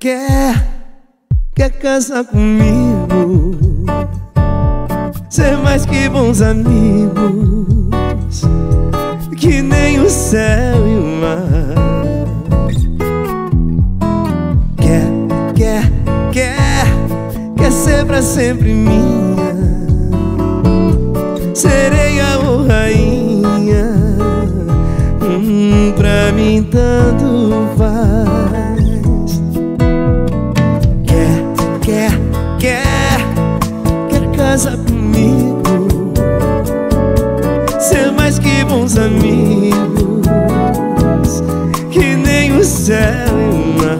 quer, quer casar comigo Ser mais que bons amigos Que nem o céu e o mar. Quer, quer, quer Quer ser pra sempre minha bons amigos Que nem o céu e o mar.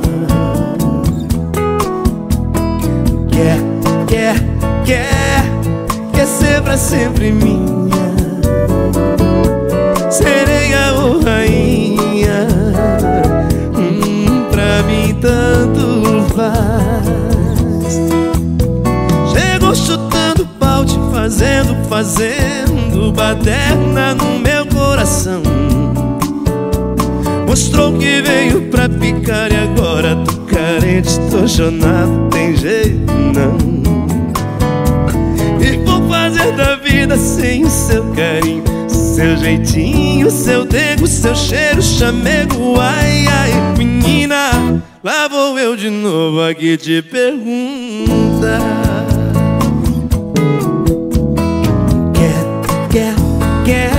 Quer, quer, quer Quer ser pra sempre minha Sereia ou rainha. Hum, Pra mim tanto faz. Chegou chutando balde Fazendo, fazendo Baderna no meu Mostrou que veio pra ficar E agora tô carente, tô chonado Tem jeito não. E vou fazer da vida sem o seu carinho Seu jeitinho, seu dedo, seu cheiro, chamego Ai, ai, menina, lá vou eu de novo aqui te perguntar. Quer, quer, quer,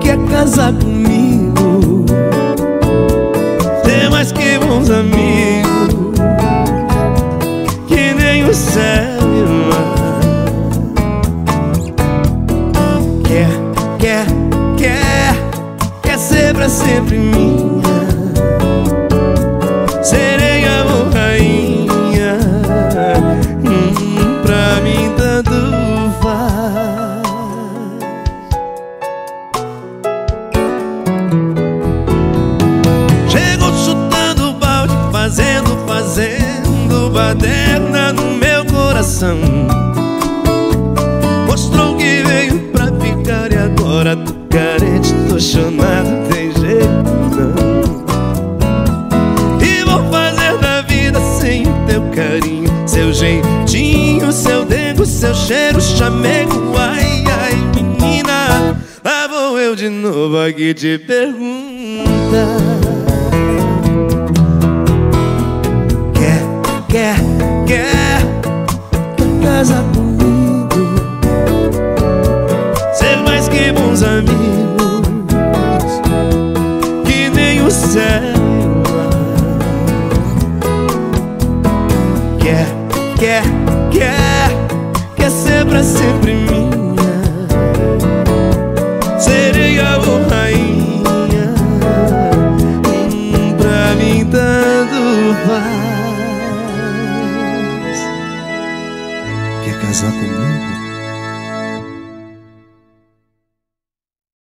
quer casar comigo sempre minha. Sereia ou rainha hum, Pra mim tanto faz. Chegou chutando balde, fazendo, fazendo baderna no meu coração. Mostrou que veio pra ficar e agora tô carente, tô chonado, jeitinho, seu dengo, seu cheiro, chamego. Ai, ai, menina, lá vou eu de novo aqui te perguntar. Quer, quer, quer, quer casar comigo Ser mais que bons amigos Que nem o céu quer, quer ser pra sempre minha. Sereia ou rainha. Hum, Pra mim tanto faz. Quer casar comigo?